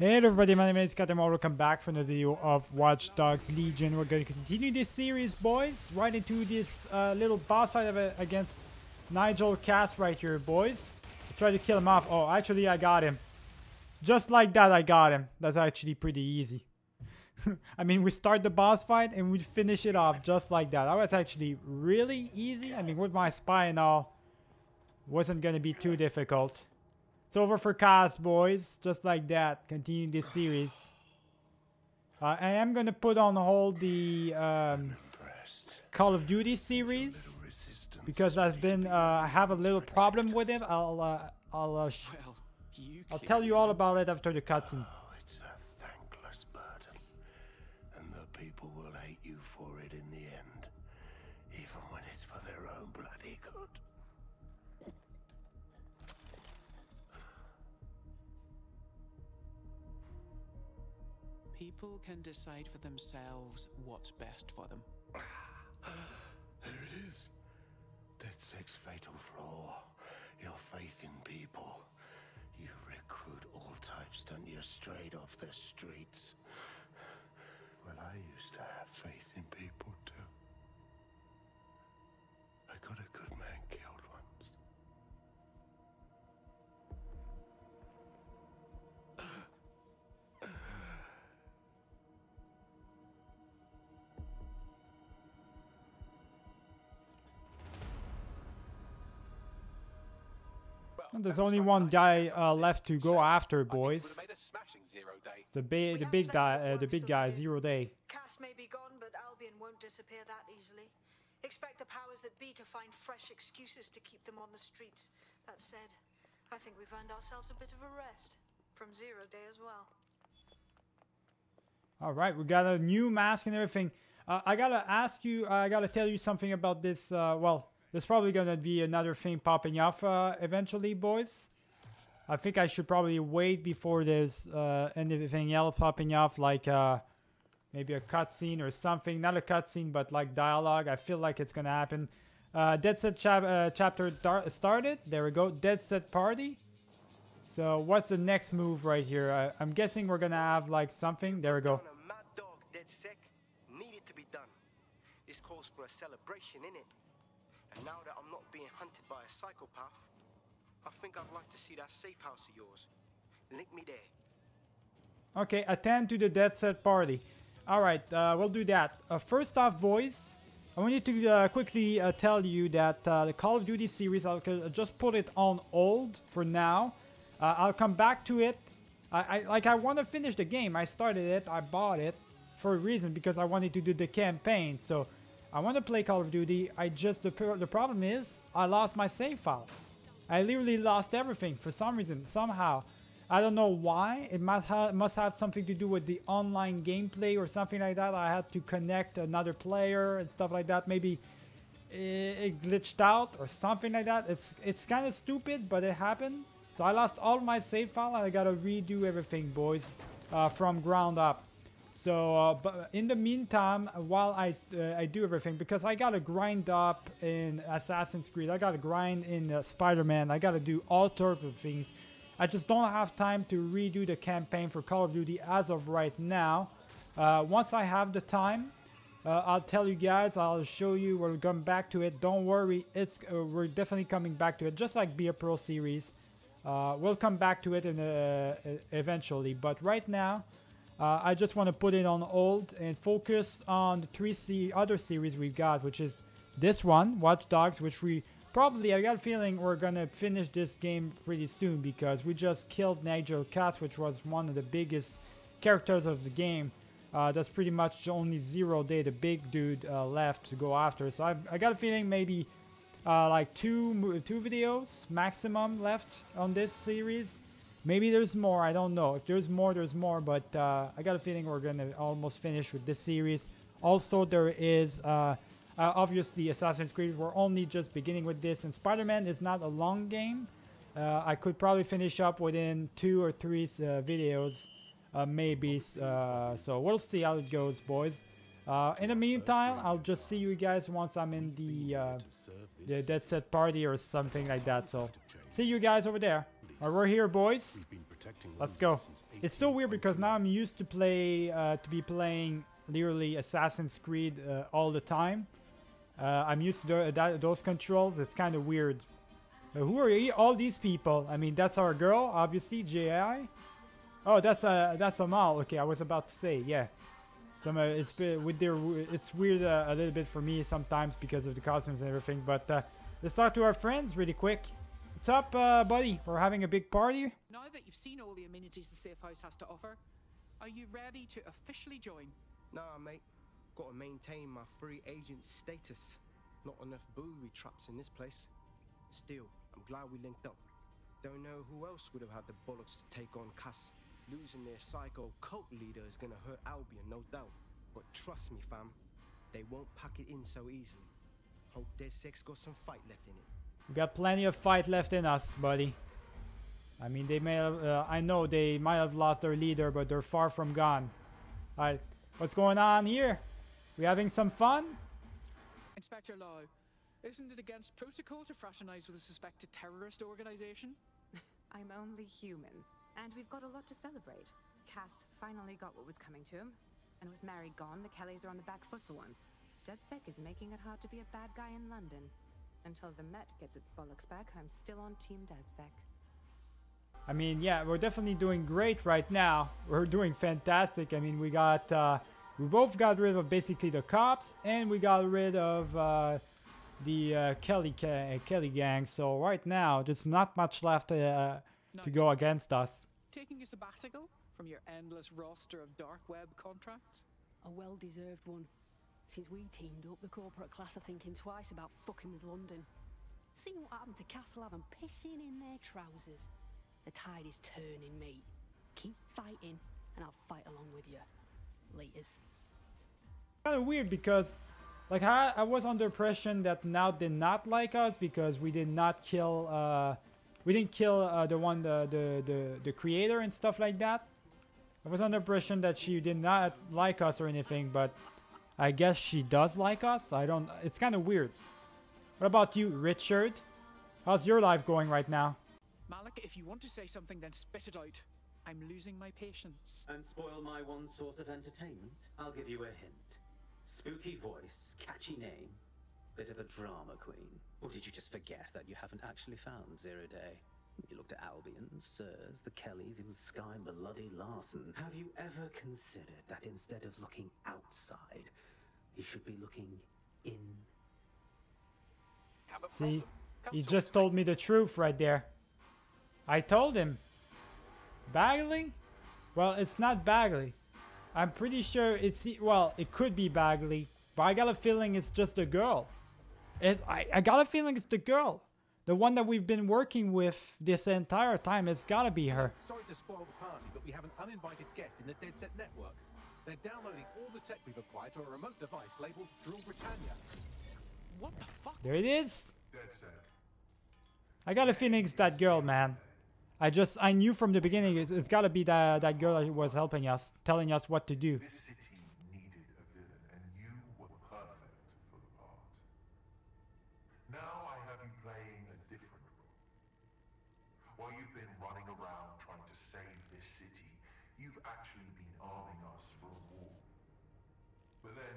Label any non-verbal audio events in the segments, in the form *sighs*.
Hey everybody, my name is Katamor. Welcome back for another video of Watch Dogs Legion. We're going to continue this series, boys. Right into this uh, little boss fight against Nigel Cass right here, boys. I try to kill him off. Oh, actually, I got him. Just like that, I got him. That's actually pretty easy. *laughs* I mean, we start the boss fight and we finish it off just like that. That was actually really easy. I mean, with my spy and all, wasn't going to be too difficult. It's over for Cass, boys. Just like that. Continue this series. Uh, I am going to put on hold the um, Call of Duty series. Because I've been, uh, I have a little problem with it. I'll, uh, I'll, uh, Well, you I'll tell you all about it after the cutscene. Oh, it's a thankless burden. And the people will hate you for it in the end. Even when it's for their own bloody good. People can decide for themselves what's best for them. *sighs* There it is. DedSec's fatal flaw. Your faith in people. You recruit all types, don't you, straight off the streets. Well, I used to have faith in people too. There's only one guy uh, left to go after, boys. The big, the big guy, uh, the big guy, Zero Day. Cass may be gone, but Albion won't disappear that easily. Expect the powers that be to find fresh excuses to keep them on the streets. That said, I think we've earned ourselves a bit of a rest. From Zero Day as well. All right, we got a new mask and everything. Uh, I gotta ask you, I gotta tell you something about this. Uh, well, there's probably gonna be another thing popping up uh, eventually, boys. I think I should probably wait before there's uh, anything else popping off, like uh, maybe a cutscene or something. Not a cutscene, but like dialogue. I feel like it's gonna happen. Uh, DedSec chap uh, chapter started. There we go. DedSec Party. So what's the next move right here? I'm guessing we're gonna have like something. There we go. Dog sick needed to be done. This calls for a celebration, innit? And now that I'm not being hunted by a psychopath, I think I'd like to see that safe house of yours. Link me there. Okay, attend to the DedSec party. All right, uh, we'll do that. Uh, first off, boys, I wanted to uh, quickly uh, tell you that uh, the Call of Duty series, I'll just put it on hold for now. Uh, I'll come back to it. I, I like I want to finish the game. I started it. I bought it for a reason because I wanted to do the campaign. So I want to play Call of Duty. I just the the problem is I lost my save file. I literally lost everything for some reason, somehow. I don't know why. It must have must have something to do with the online gameplay or something like that. I had to connect another player and stuff like that. Maybe it, it glitched out or something like that. It's it's kind of stupid, but it happened. So I lost all my save file and I gotta redo everything, boys, uh, from ground up. So, uh, but in the meantime, while I uh, I do everything, because I gotta grind up in Assassin's Creed, I gotta grind in uh, Spider-Man, I gotta do all sorts of things. I just don't have time to redo the campaign for Call of Duty as of right now. Uh, once I have the time, uh, I'll tell you guys. I'll show you. We'll come back to it. Don't worry. It's uh, we're definitely coming back to it, just like Be a Pro series. We'll come back to it in, eventually. But right now, uh, I just want to put it on hold and focus on the three se- other series we've got, which is this one, Watch Dogs, which we probably, I got a feeling we're going to finish this game pretty soon because we just killed Nigel Cass, which was one of the biggest characters of the game. Uh, that's pretty much only Zero Day, the big dude, uh, left to go after. So I've, I got a feeling maybe uh, like two two videos maximum left on this series. Maybe there's more. I don't know. If there's more, there's more. But uh, I got a feeling we're gonna almost finish with this series. Also, there is uh, uh, obviously Assassin's Creed. We're only just beginning with this, and Spider-Man is not a long game. Uh, I could probably finish up within two or three uh, videos, maybe. So we'll see how it goes, boys. Uh, in the meantime, I'll just see you guys once I'm in the uh, the DedSec party or something like that. So see you guys over there. Alright, we're here, boys. protecting Let's go. It's so weird because now I'm used to play uh, to be playing literally Assassin's Creed uh, all the time. Uh, I'm used to tho- that, those controls. It's kind of weird. Uh, who are all these people? I mean, that's our girl, obviously, JI. Oh, that's a that's Amal. Okay, I was about to say, yeah. Some uh, it's with their it's weird uh, a little bit for me sometimes because of the costumes and everything. But uh, let's talk to our friends really quick. What's up, uh, buddy? We're having a big party. Now that you've seen all the amenities the safe house has to offer, are you ready to officially join? Nah, mate. Gotta maintain my free agent status. Not enough booby traps in this place. Still, I'm glad we linked up. Don't know who else would have had the bollocks to take on Cass. Losing their psycho cult leader is gonna hurt Albion, no doubt. But trust me, fam, they won't pack it in so easily. Hope DedSec's got some fight left in it. We got plenty of fight left in us, buddy. I mean, they may have, uh, I know they might have lost their leader, but they're far from gone. Alright, what's going on here? We having some fun? Inspector Lau, isn't it against protocol to fraternize with a suspected terrorist organization? *laughs* I'm only human. And we've got a lot to celebrate. Cass finally got what was coming to him. And with Mary gone, the Kelleys are on the back foot for once. DedSec is making it hard to be a bad guy in London. Until the Met gets its bollocks back, I'm still on Team DedSec. I mean, yeah, we're definitely doing great right now. We're doing fantastic. I mean, we got, uh, we both got rid of basically the cops, and we got rid of uh, the uh, Kelley ca- Kelley gang. So right now, there's not much left uh, to go against us. Taking a sabbatical from your endless roster of dark web contracts? A well deserved one. Since we teamed up, the corporate class are thinking twice about fucking with London. See what happened to Castlehaven pissing in their trousers. The tide is turning, mate. Keep fighting, and I'll fight along with you. Laters. kind of weird because like I, I was under impression that now did not like us because we did not kill uh we didn't kill uh, the one the, the the the creator and stuff like that i was under impression that she did not like us or anything but i guess she does like us i don't it's kind of weird what about you richard how's your life going right now Malik, if you want to say something, then spit it out. I'm losing my patience. And spoil my one source of entertainment? I'll give you a hint. Spooky voice, catchy name, bit of a drama queen. Or did you just forget that you haven't actually found Zero Day? You looked at Albion, SIRS, the Kelleys, even Skye Bloody Larsen. Have you ever considered that instead of looking outside, you should be looking in? see he just told me the truth right there. I told him. Bagley? Well it's not bagley. I'm pretty sure it's well it could be bagley but i got a feeling it's just a girl. It, I, I got a feeling it's the girl. The one that we've been working with this entire time it's gotta be her. Sorry to spoil the party, but we have an uninvited guest in the DedSec network. They're downloading all the tech we've acquired to a remote device labeled Drill Britannia. What the fuck? there it is. I got a feeling it's that girl man. I just i knew from the beginning it's, it's gotta be that, that girl that was helping us telling us what to do This city needed a villain, and you were perfect for the part. Now I have you playing a different role. While you've been running around trying to save this city, you've actually been arming us for a war. But then,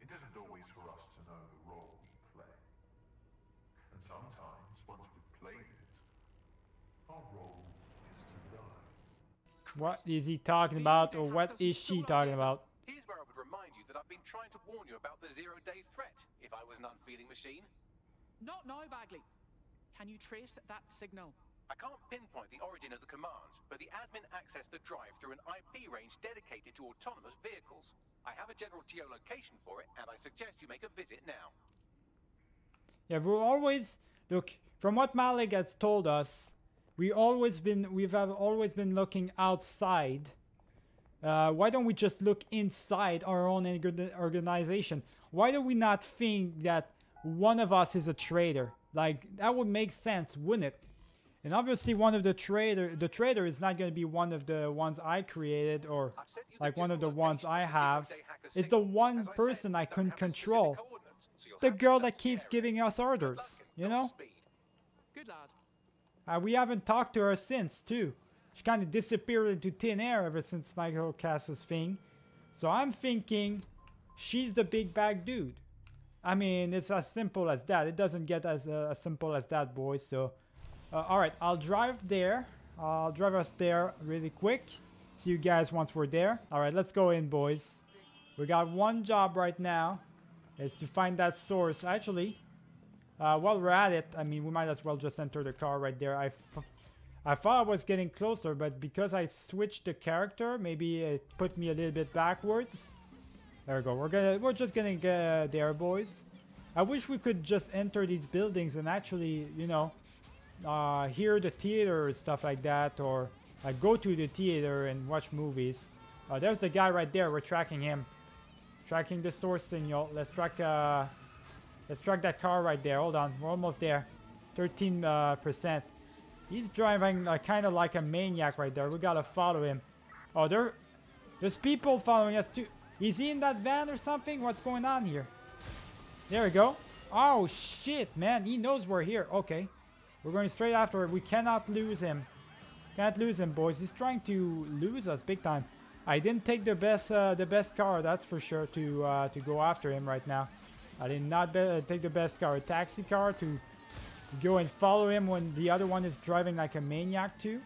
it isn't always for us to know the role we play. And sometimes, once we've played it, our role is to die. what is he talking about or what is she talking about Here's where I would remind you that I've been trying to warn you about the zero day threat if I was an unfeeling machine. Not now, Bagley. Can you trace that signal? I can't pinpoint the origin of the commands, but the admin accessed the drive through an IP range dedicated to autonomous vehicles. I have a general geolocation for it, and I suggest you make a visit now. Yeah, we're always look from what Malik has told us. We always been we've have always been looking outside. Uh, why don't we just look inside our own organization? Why do we not think that one of us is a traitor? Like that would make sense, wouldn't it? And obviously, one of the traitor, the traitor is not going to be one of the ones I created or I've sent you the like one of the ones I have. It's the one As I said, person I couldn't have the specific control. Coordinates, so you'll The girl that keeps area. giving us orders, you know? Good lad. Uh, we haven't talked to her since, too. She kind of disappeared into thin air ever since Nigel Cass's thing. So I'm thinking she's the big bag dude. I mean, it's as simple as that. It doesn't get as, uh, as simple as that, boys. So, uh, alright, I'll drive there. I'll drive us there really quick. See you guys once we're there. Alright, let's go in, boys. We got one job right now. Is to find that source. Actually, uh, while we're at it, I mean, we might as well just enter the car right there. I, I thought I was getting closer, but because I switched the character, maybe it put me a little bit backwards. There we go. We're gonna, we're just gonna get there, boys. I wish we could just enter these buildings and actually, you know, uh, hear the theater stuff like that, or uh, go to the theater and watch movies. Uh, there's the guy right there. We're tracking him. Tracking the source signal. Let's track, uh, let's track that car right there. Hold on. We're almost there. 13%. Uh, He's driving uh, kind of like a maniac right there. We gotta follow him. Oh, there, there's people following us too. Is he in that van or something? What's going on here? There we go. Oh, shit, man. He knows we're here. Okay. We're going straight after it. We cannot lose him. Can't lose him, boys. He's trying to lose us big time. I didn't take the best uh, the best car, that's for sure, to uh, to go after him right now. I did not uh, take the best car. A taxi car to go and follow him when the other one is driving like a maniac too.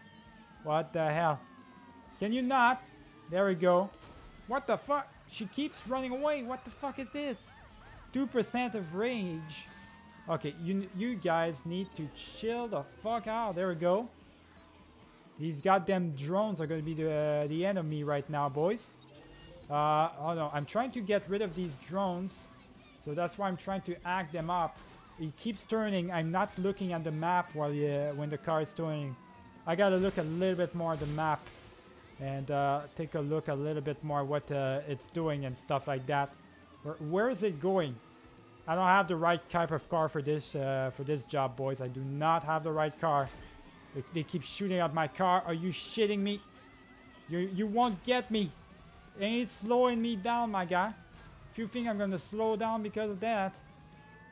What the hell? Can you not? There we go. What the fuck? She keeps running away. What the fuck is this? 2% of range. Okay, you you guys need to chill the fuck out. There we go. These goddamn drones are going to be the, uh, the enemy right now, boys. Uh, oh no, I'm trying to get rid of these drones. So that's why I'm trying to act them up. It keeps turning. I'm not looking at the map while uh, when the car is turning. I gotta look a little bit more at the map and uh, take a look a little bit more what uh, it's doing and stuff like that. Where, where is it going? I don't have the right type of car for this uh, for this job, boys. I do not have the right car. They, they keep shooting at my car. Are you shitting me? You you won't get me. Ain't slowing me down, my guy. If you think I'm gonna slow down because of that,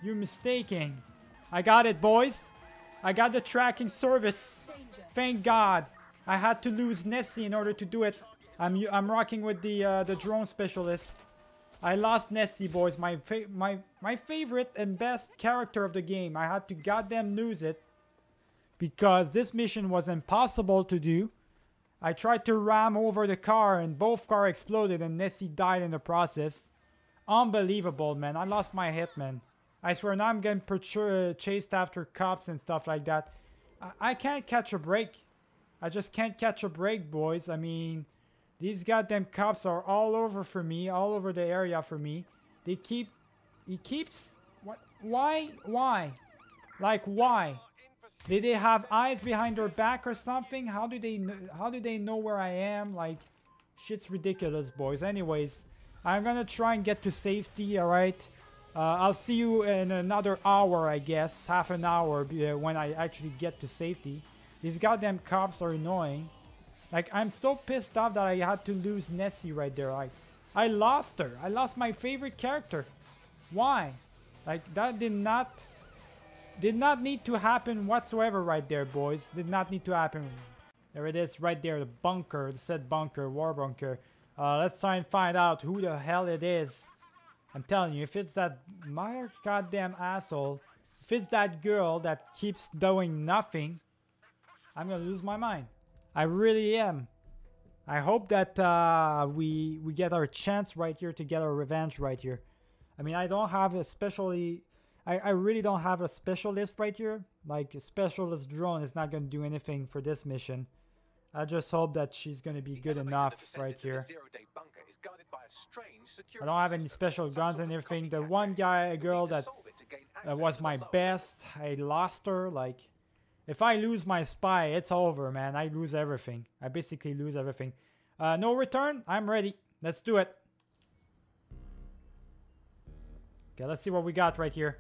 you're mistaken. I got it, boys. I got the tracking service. Thank God. I had to lose Nessie in order to do it. I'm I'm rocking with the uh, the drone specialist. I lost Nessie, boys. My my my favorite and best character of the game. I had to goddamn lose it because this mission was impossible to do. I tried to ram over the car and both car exploded and Nessie died in the process. Unbelievable, man. I lost my hitman. I swear now I'm getting chased after cops and stuff like that. I, I can't catch a break. I just can't catch a break, boys. I mean, these goddamn cops are all over for me, all over the area for me. They keep... He keeps... What? Why? Why? Like, why? Did they have eyes behind their back or something? How do they how do they know where I am? Like, shit's ridiculous, boys. Anyways, I'm gonna try and get to safety, alright? Uh, I'll see you in another hour, I guess. Half an hour uh, when I actually get to safety. These goddamn cops are annoying. Like, I'm so pissed off that I had to lose Nessie right there. I, I lost her. I lost my favorite character. Why? Like, that did not... Did not need to happen whatsoever right there, boys. Did not need to happen. There it is, right there. The bunker. The said bunker. War bunker. Uh, let's try and find out who the hell it is. I'm telling you, if it's that my goddamn asshole, if it's that girl that keeps doing nothing, I'm gonna lose my mind. I really am. I hope that uh, we we get our chance right here to get our revenge right here. I mean, I don't have especially... I, I really don't have a specialist right here. Like, a specialist drone is not going to do anything for this mission. I just hope that she's going to be good enough right here. I don't have any special guns and everything. The one guy, a girl that was my best, I lost her. Like, if I lose my spy, it's over, man. I lose everything. I basically lose everything. Uh, no return? I'm ready. Let's do it. Okay, let's see what we got right here.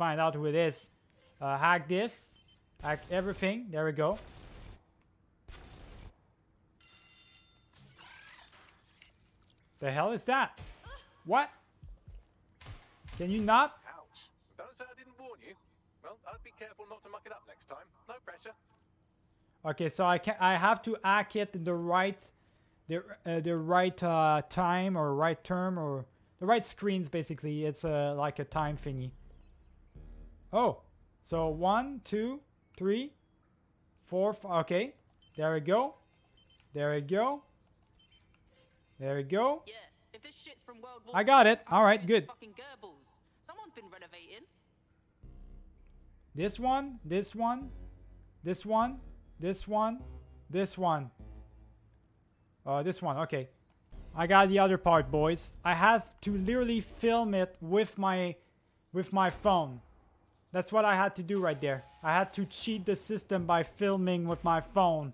Find out who it is. Uh, hack this. Hack everything. There we go. The hell is that? What? Can you not? Ouch. Don't say I didn't warn you. Well, I'd be careful not to muck it up next time. No pressure. Okay, so I can I have to hack it in the right the uh, the right uh, time or right term or the right screens basically. It's uh, like a time thingy. Oh, so one, two, three, four. F okay, there we go. There we go. There we go. Yeah, if this shit's from World War I got it. All right, good. it's Fucking Goebbels. Someone's been renovating. This one, this one, this one, this one, this one. Uh, this one, okay. I got the other part, boys. I have to literally film it with my, with my phone. That's what I had to do right there. I had to cheat the system by filming with my phone.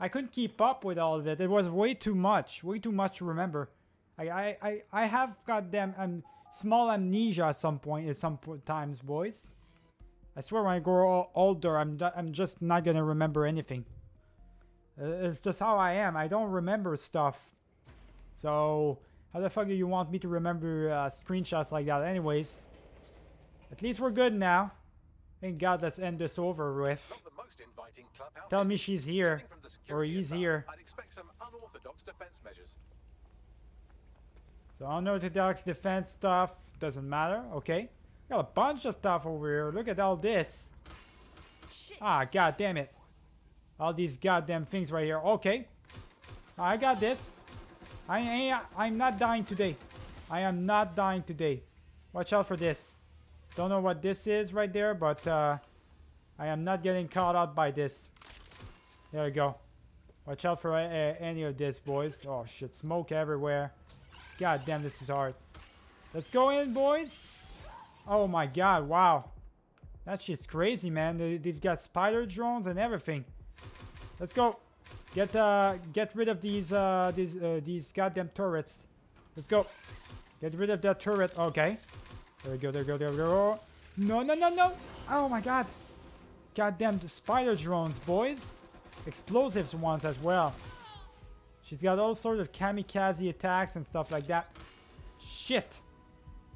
I couldn't keep up with all of it. It was way too much. Way too much to remember. I I, I, I have goddamn um, small amnesia at some point at some times, boys. I swear when I grow older, I'm, I'm just not gonna remember anything. It's just how I am. I don't remember stuff. So, how the fuck do you want me to remember uh, screenshots like that anyways? At least we're good now. Thank God, let's end this over with. The most inviting. Tell me she's here. Judging from the Or he's above, here. I'd expect some unorthodox defense measures. So unorthodox defense stuff doesn't matter. Okay, got a bunch of stuff over here. Look at all this. Ah, god damn it! All these goddamn things right here. Okay, I got this. I ain't. I'm not dying today. I am not dying today. Watch out for this. Don't know what this is right there, but uh, I am not getting caught out by this. There we go. Watch out for uh, any of this, boys. Oh shit, smoke everywhere. God damn, this is hard. Let's go in, boys. Oh my god, wow. That shit's crazy, man. They, they've got spider drones and everything. Let's go. Get uh, get rid of these uh, these uh, these goddamn turrets. Let's go. Get rid of that turret. Okay. There we go. There we go. There we go. No, no, no, no. Oh my god. Goddamn the spider drones, boys. Explosives ones as well. She's got all sorts of kamikaze attacks and stuff like that. Shit.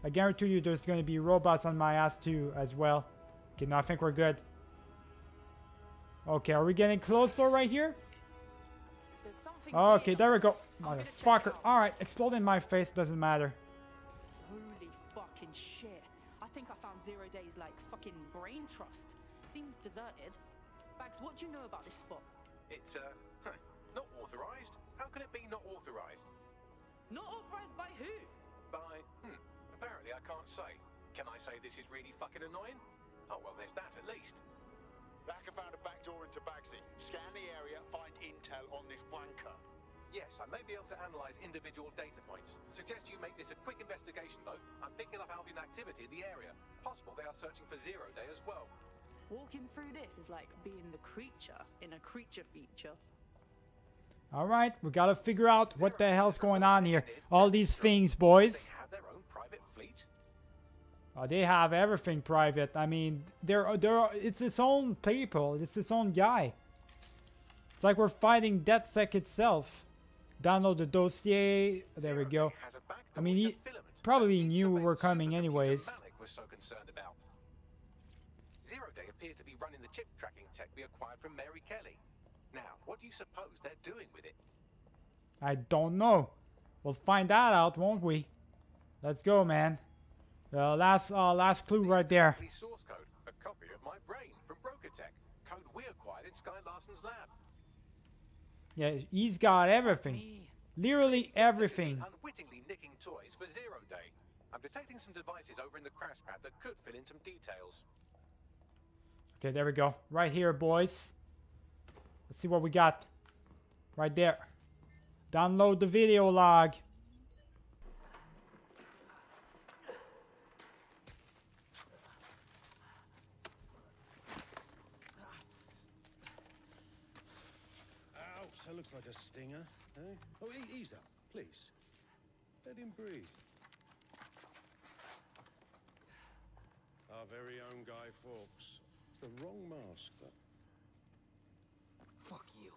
I guarantee you there's going to be robots on my ass too as well. Okay, no, I think we're good. Okay, are we getting closer right here? Okay, there we go. I'm gonna check it Motherfucker. Alright, explode in my face, doesn't matter. Zero Days like fucking brain trust. Seems deserted. Bags, what do you know about this spot? It's, uh, huh, not authorized. How can it be not authorized? Not authorized by who? By, hmm, apparently I can't say. Can I say this is really fucking annoying? Oh, well, there's that at least. Backer found a back door into Bagsy. Scan the area, find intel on this wanker. Yes, I may be able to analyze individual data points. Suggest you make this a quick investigation, though. I'm picking up Albion activity in the area. Possible they are searching for Zero Day as well. Walking through this is like being the creature in a creature feature. Alright, we gotta figure out what the hell's going on here. All these things, boys. They have their own private fleet. Oh, they have everything private. I mean, they're they're it's its own people. It's its own guy. It's like we're fighting DedSec itself. Download the dossier. There we go. Has a back I mean, he probably knew we were coming anyways. Was so concerned about. Zero Day appears to be running the chip tracking tech we acquired from Mary Kelley. Now, what do you suppose they're doing with it? I don't know. We'll find that out, won't we? Let's go, man. The last uh, last clue This right there. Source code, a copy of my brain from Broca Tech, code we acquired in Skye Larsen's lab. Yeah, he's got everything. Literally everything. Unwittingly nicking toys for Zero Day. I'm detecting some devices over in the crash pad that could fill in some details. Okay, there we go. Right here, boys. Let's see what we got. Right there. Download the video log. Ouch, that looks like a stinger. Eh? Oh, ease up, please. Let him breathe. Our very own Guy Fawkes. It's the wrong mask, but Fuck you.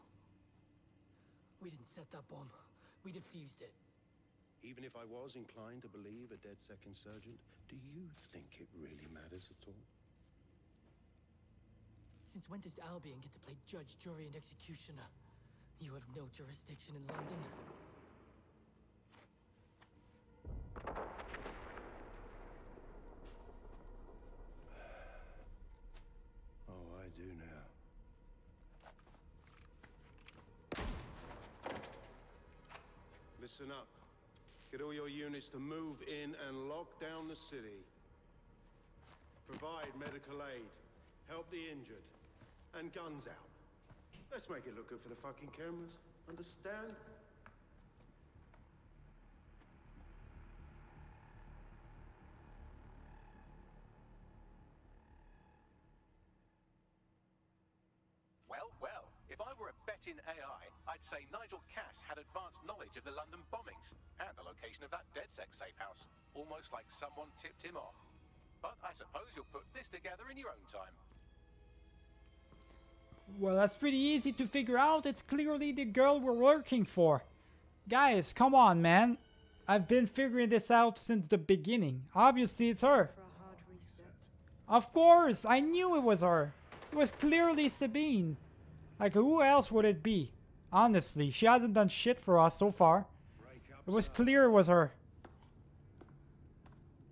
We didn't set that bomb. We defused it. even if I was inclined to believe a DedSec insurgent, do you think it really matters at all? Since when does Albion get to play judge, jury, and executioner? You have no jurisdiction in London. *sighs* Oh, I do now. Listen up. Get all your units to move in and lock down the city. Provide medical aid. Help the injured. And guns out. Let's make it look good for the fucking cameras. Understand? Well, well, if I were a betting AI, I'd say Nigel Cass had advanced knowledge of the London bombings and the location of that DedSec safe house. Almost like someone tipped him off. But I suppose you'll put this together in your own time. Well, that's pretty easy to figure out. It's clearly the girl we're working for. Guys, come on, man. I've been figuring this out since the beginning. Obviously, it's her. Of course, I knew it was her. It was clearly Sabine. Like, who else would it be? Honestly, she hasn't done shit for us so far. It was clear it was her.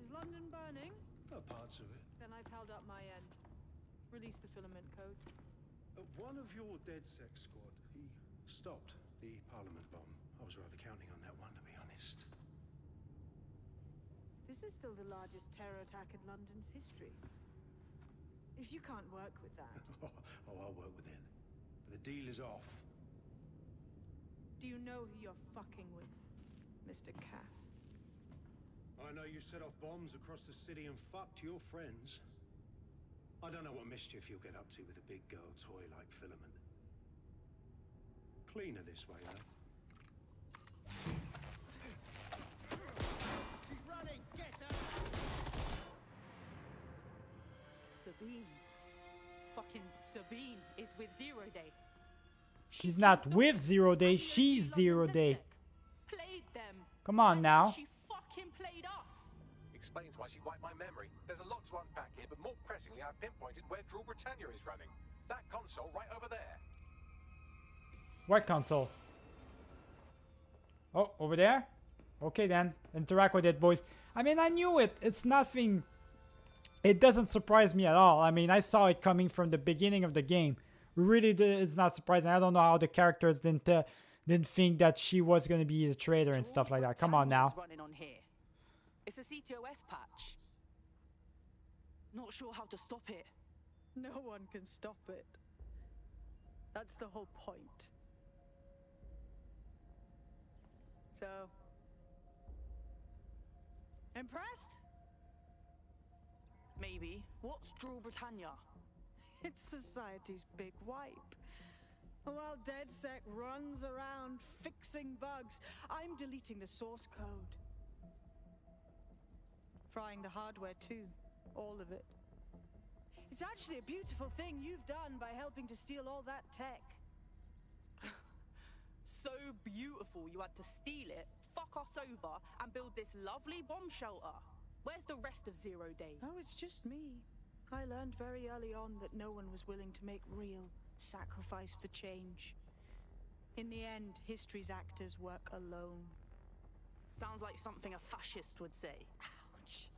Is London burning? Oh, parts of it. Then I've held up my end. Release the filament code. One of your DedSec squad, he stopped the Parliament bomb. I was rather counting on that one, to be honest. This is still the largest terror attack in London's history. If you can't work with that, *laughs* oh, oh, I'll work with it. But the deal is off. do you know who you're fucking with, Mr. Cass? I know you set off bombs across the city and fucked your friends. I don't know what mischief you'll get up to with a big girl toy like Filament. Cleaner this way, though. She's running! Get her! Sabine. Fucking Sabine is with Zero Day. She's not with Zero Day, she's Zero Day. Played them. Come on now. She fucking played us. Explains why she wiped my memory. There's a lot to unpack here, but more pressingly, I've pinpointed where Drool Britannia is running. That console right over there. What console? Oh, over there? Okay then. Interact with it, boys. I mean, I knew it. It's nothing... It doesn't surprise me at all. I mean, I saw it coming from the beginning of the game. Really, it's not surprising. I don't know how the characters didn't uh, didn't think that she was going to be the traitor and stuff like that. Come on now. Running on here. It's a CTOS patch. Not sure how to stop it. No one can stop it. That's the whole point. So. Impressed? Maybe. What's Drool Britannia? *laughs* It's society's big wipe. While DedSec runs around fixing bugs, I'm deleting the source code. Frying the hardware too. All of it. It's actually a beautiful thing you've done by helping to steal all that tech. *laughs* So beautiful you had to steal it, fuck us over, and build this lovely bomb shelter. Where's the rest of Zero Day? Oh, it's just me. I learned very early on that no one was willing to make real sacrifice for change. In the end, history's actors work alone. Sounds like something a fascist would say. *laughs* Ouch.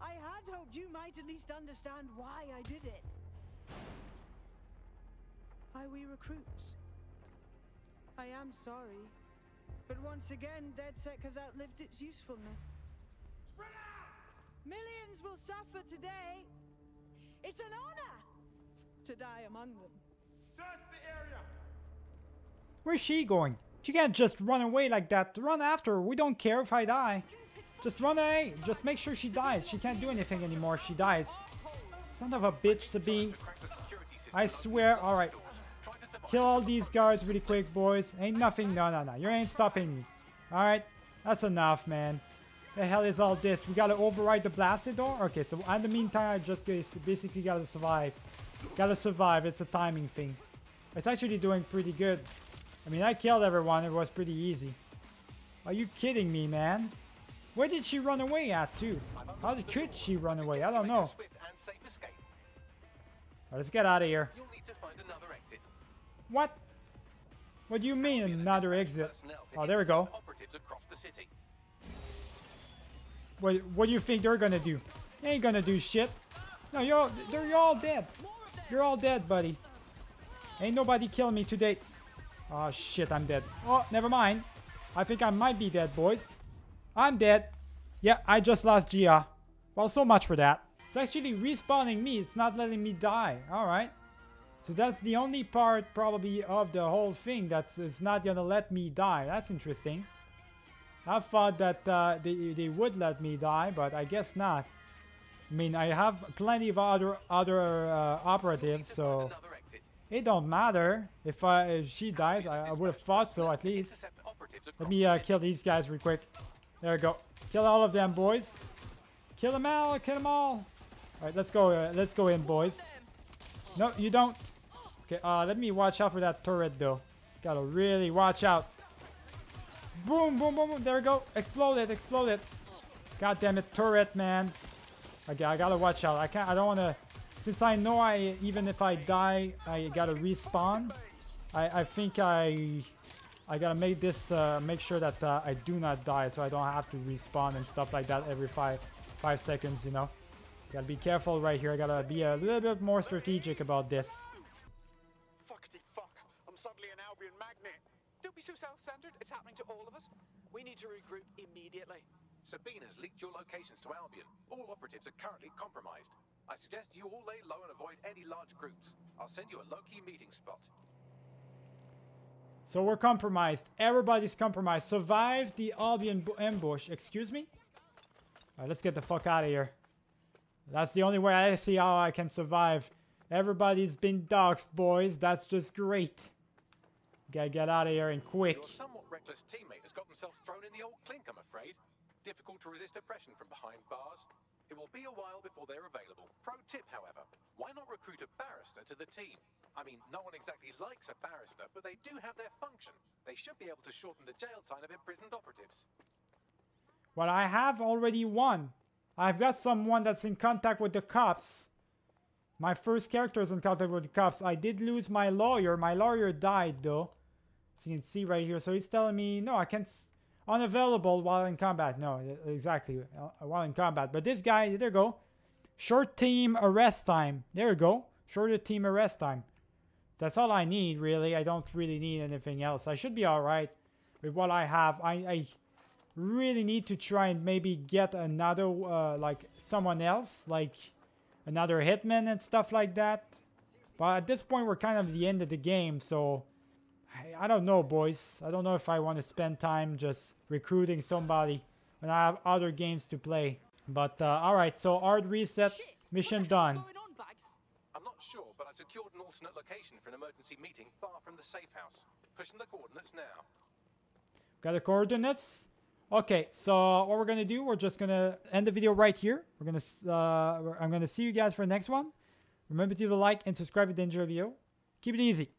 I had hoped you might at least understand why I did it. Why we recruits. I am sorry, but once again, DedSec has outlived its usefulness. Spread out! Millions will suffer today. It's an honor to die among them. Search the area! Where's she going? She can't just run away like that. Run after her. We don't care if I die. Just run away. Just make sure she dies. She can't do anything anymore. She dies. Son of a bitch to be. I swear. Alright. Kill all these guards really quick, boys. Ain't nothing. No, no, no. You ain't stopping me. Alright. That's enough, man. The hell is all this? We gotta override the blasted door? Okay, so in the meantime, I just basically gotta survive. Gotta survive. It's a timing thing. It's actually doing pretty good. I mean, I killed everyone. It was pretty easy. Are you kidding me, man? Where did she run away at, too? How did, could she run away? I don't know. Swift and safe escape. let's get out of here. You'll need to find another exit. What? What do you mean another exit? Oh, there we go. The city. What, what do you think they're gonna do? They ain't gonna do shit. No, you're all, they're you're all dead. You're all dead, buddy. Ain't nobody killing me today. Oh shit, I'm dead. Oh, never mind. I think I might be dead, boys. I'm dead. Yeah, I just lost Gia. Well, so much for that. It's actually respawning me. It's not letting me die. Alright. So that's the only part probably of the whole thing that's is not gonna let me die. That's interesting. I thought that uh, they, they would let me die, but I guess not. I mean, I have plenty of other other uh, operatives, so it don't matter if, I, if she dies. I, I would have thought so at least. Let me uh, kill these guys real quick. There we go. Kill all of them, boys. Kill them all. Kill them all. All right, let's go. Uh, let's go in, boys. No, you don't. Okay, uh, let me watch out for that turret, though. Gotta really watch out. Boom, boom, boom, boom. There we go. Explode it, explode it. God damn it, turret, man. Okay, I gotta watch out. I can't. I don't want to. Since I know I even if I die, I gotta respawn. I I think I I gotta make this uh, make sure that uh, I do not die, so I don't have to respawn and stuff like that every five five seconds. You know. Gotta be careful right here. I gotta be a little bit more strategic about this. Fuckity fuck. I'm suddenly an Albion magnet. Don't be so self-centered. It's happening to all of us. We need to regroup immediately. Sabine's leaked your locations to Albion. All operatives are currently compromised. I suggest you all lay low and avoid any large groups. I'll send you a low-key meeting spot. So we're compromised. Everybody's compromised. Survive the Albion ambush. Excuse me? Alright, let's get the fuck out of here. That's the only way I see how I can survive. Everybody's been doxxed, boys. That's just great. Gotta get out of here and quick. Your somewhat reckless teammate has got themselves thrown in the old clink, I'm afraid. Difficult to resist oppression from behind bars. It will be a while before they're available. Pro tip, however, why not recruit a barrister to the team? I mean, no one exactly likes a barrister, but they do have their function. They should be able to shorten the jail time of imprisoned operatives. Well, I have already one. I've got someone that's in contact with the cops. My first character is in contact with the cops. I did lose my lawyer. My lawyer died, though. As you can see right here. So he's telling me, no, I can't... Unavailable while in combat. No, exactly. Uh, while in combat. But this guy, there you go. Short team arrest time. There you go. Shorter team arrest time. That's all I need, really. I don't really need anything else. I should be alright with what I have. I, I really need to try and maybe get another, uh, like, someone else. Like, another hitman and stuff like that. But at this point, we're kind of the end of the game, so... I, I don't know, boys. I don't know if I want to spend time just recruiting somebody when I have other games to play. But, uh, alright, so hard reset, mission done. I'm not sure, but I secured an alternate location for an emergency meeting far from the safe house. Pushing the coordinates now. Got the coordinates? Okay, so what we're gonna do, we're just gonna end the video right here. We're gonna, uh, I'm gonna see you guys for the next one. Remember to leave a like and subscribe if you enjoyed the video. Keep it easy.